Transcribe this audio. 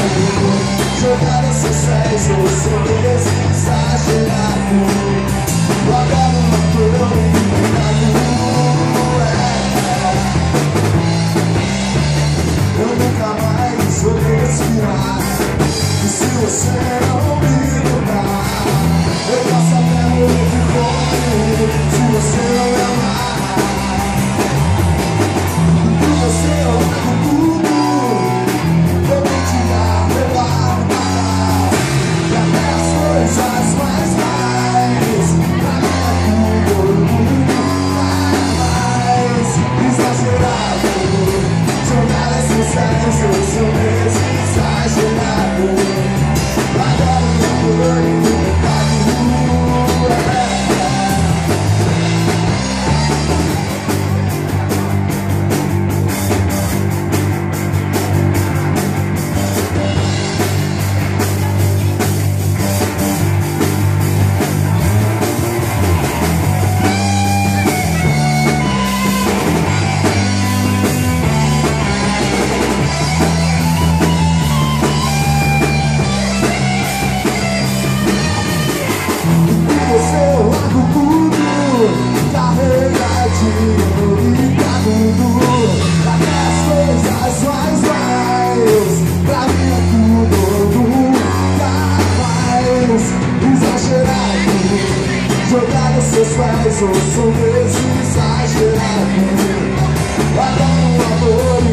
comigo. Jogar esses seis, você exagerado. meus pais ouço vezes exagerar. Adoro o amor